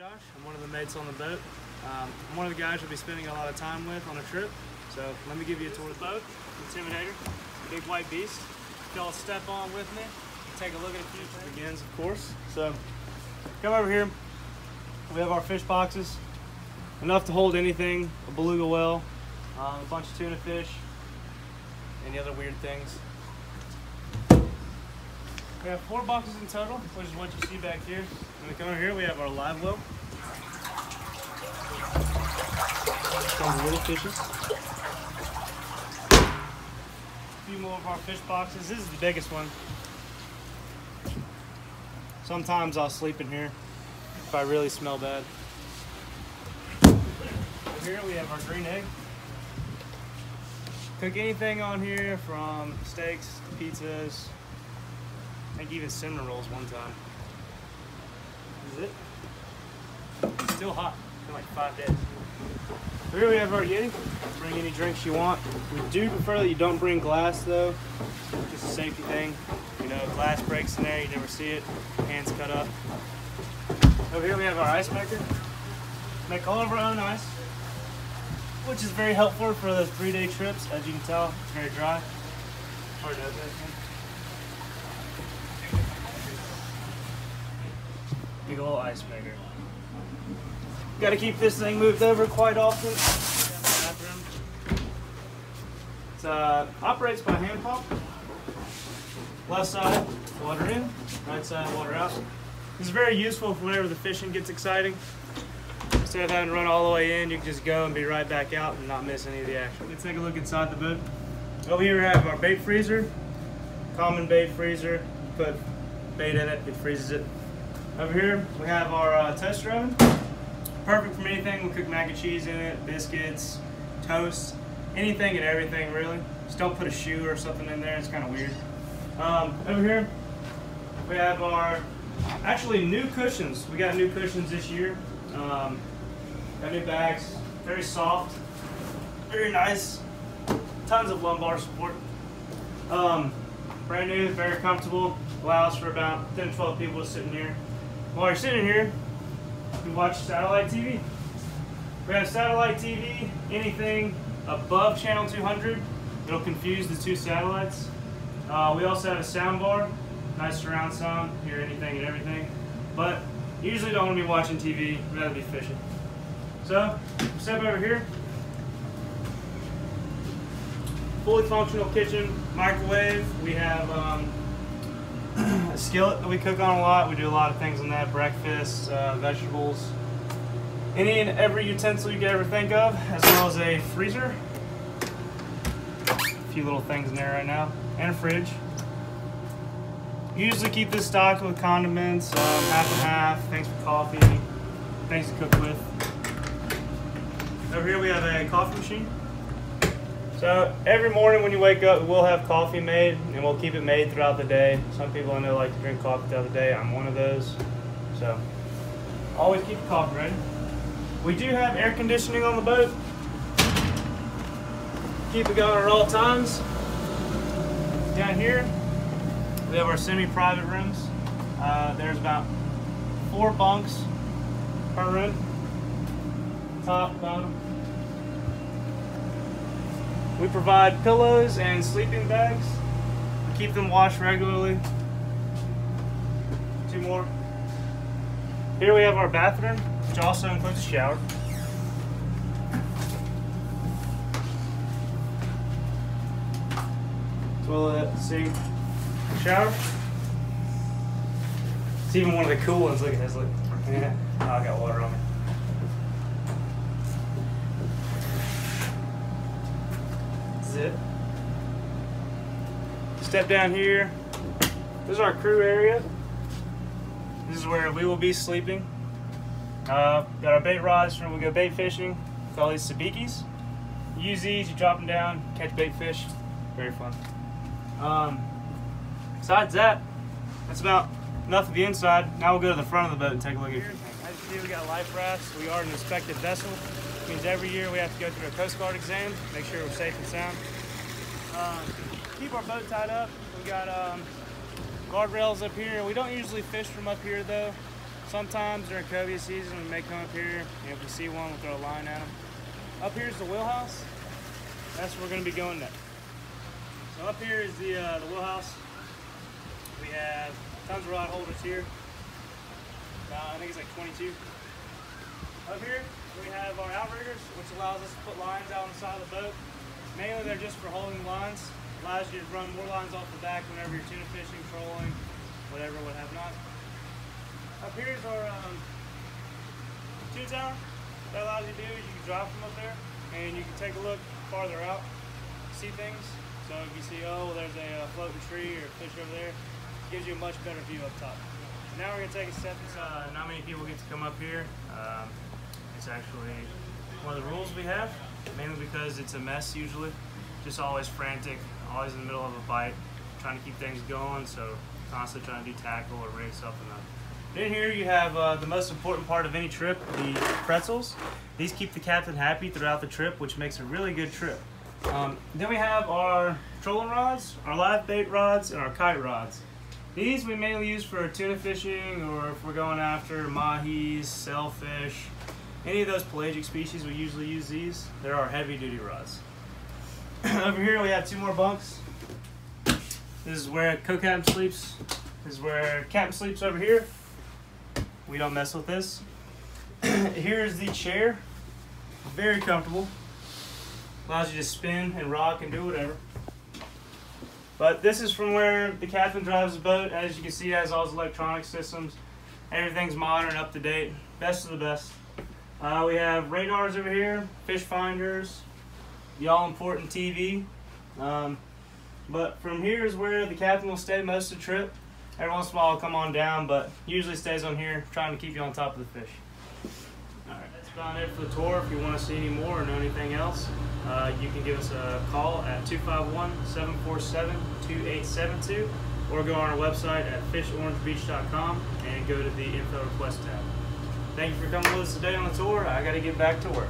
Josh. I'm one of the mates on the boat. Um, I'm one of the guys you'll be spending a lot of time with on a trip. So let me give you a tour of the boat. Intimidator, big white beast. Y'all step on with me, take a look at a few things. Begins, of course. So come over here. We have our fish boxes. Enough to hold anything, a beluga whale, um, a bunch of tuna fish, any other weird things. We have four boxes in total, which is what you see back here. And we come over here, we have our live well. Some little fishes. A few more of our fish boxes. This is the biggest one. Sometimes I'll sleep in here if I really smell bad. Here we have our green egg. Cook anything on here from steaks to pizzas, I even cinnamon rolls one time. Is it. It's still hot. Been like five days. Here we have our Yeti. Bring any drinks you want. We do prefer that you don't bring glass though. Just a safety thing. You know, glass breaks in there, you never see it. Hands cut up. Over here we have our ice maker. Make all of our own ice, which is very helpful for those three-day trips. As you can tell, it's very dry. Hard to open Big old ice maker. Got to keep this thing moved over quite often. It uh, operates by hand pump. Left side, water in. Right side, water out. This is very useful for whenever the fishing gets exciting. Instead of having to run all the way in, you can just go and be right back out and not miss any of the action. Let's take a look inside the boat. Over here we have our bait freezer. Common bait freezer. Put bait in it, it freezes it. Over here we have our uh, toaster oven. Perfect for anything. We'll cook mac and cheese in it, biscuits, toast, anything and everything really. Just don't put a shoe or something in there. It's kind of weird. Um, over here we have our actually new cushions. We got new cushions this year. Um, got new bags. Very soft. Very nice. Tons of lumbar support. Um, brand new, very comfortable. Allows for about 10 12 people to sit in here. While you're sitting here, you can watch satellite TV. We have satellite TV, anything above channel 200. It'll confuse the two satellites. Uh, we also have a sound bar, nice surround sound, hear anything and everything. But usually don't want to be watching TV, rather be fishing. So, step over here. Fully functional kitchen, microwave. We have um, a skillet that we cook on a lot. We do a lot of things on that, breakfast, uh, vegetables, any and every utensil you could ever think of, as well as a freezer. A few little things in there right now, and a fridge. Usually keep this stocked with condiments, um, half and half, things for coffee, things to cook with. Over here we have a coffee machine. So every morning when you wake up, we'll have coffee made, and we'll keep it made throughout the day. Some people I know like to drink coffee throughout the day. I'm one of those. So always keep the coffee ready. We do have air conditioning on the boat. Keep it going at all times. Down here, we have our semi-private rooms. Uh, there's about four bunks per room. Top, bottom. We provide pillows and sleeping bags. We keep them washed regularly. Two more. Here we have our bathroom, which also includes a shower. Toilet, sink, shower. It's even one of the cool ones. Look at this. Look. Yeah. Oh, I got water on me. It. Step down here. This is our crew area. This is where we will be sleeping. Uh, got our bait rods when we go bait fishing. Call these sabikis. Use these, you drop them down, catch bait fish. Very fun. Um, besides that, that's about enough of the inside. Now we'll go to the front of the boat and take a look at it. As you see, we got life rafts. We are an inspected vessel. Means every year we have to go through a Coast Guard exam, to make sure we're safe and sound. Um, keep our boat tied up. We got um, guardrails up here. We don't usually fish from up here though, Sometimes during cobia season, we may come up here, and if we see one, we'll throw a line at them. Up here's the wheelhouse. That's where we're going to be going next. So up here is the, uh, the wheelhouse. We have tons of rod holders here. Uh, I think it's like 22. Up here, we have our which allows us to put lines out on the side of the boat. Mainly they're just for holding lines. Allows you to run more lines off the back whenever you're tuna fishing, trolling, whatever, what have not. Up here is our um, tuna tower. That allows you to do is you can drop from up there and you can take a look farther out, see things. So if you see, oh, there's a uh, floating tree or a fish over there, it gives you a much better view up top. Now we're gonna take a step inside. Uh, not many people get to come up here. Um, it's actually one of the rules we have, mainly because it's a mess usually. Just always frantic, always in the middle of a bite, trying to keep things going, so constantly trying to do tackle or rig something up. In here you have uh, the most important part of any trip, the pretzels. These keep the captain happy throughout the trip, which makes a really good trip. Um, then we have our trolling rods, our live bait rods, and our kite rods. These we mainly use for tuna fishing or if we're going after mahis, sailfish, any of those pelagic species we usually use these. They're our heavy duty rods. Over here we have two more bunks. This is where co-captain sleeps. This is where captain sleeps over here. We don't mess with this. Here's the chair. Very comfortable. Allows you to spin and rock and do whatever. But this is from where the captain drives the boat. As you can see, it has all his electronic systems. Everything's modern, up to date. Best of the best. Uh, we have radars over here, fish finders, the all important TV. Um, but from here is where the captain will stay most of the trip. Every once in a while I'll come on down, but usually stays on here trying to keep you on top of the fish. Alright, that's about it for the tour. If you want to see any more or know anything else, uh, you can give us a call at 251-747-2872 or go on our website at fishorangebeach.com and go to the info request tab. Thank you for coming with us today on the tour. I got to get back to work.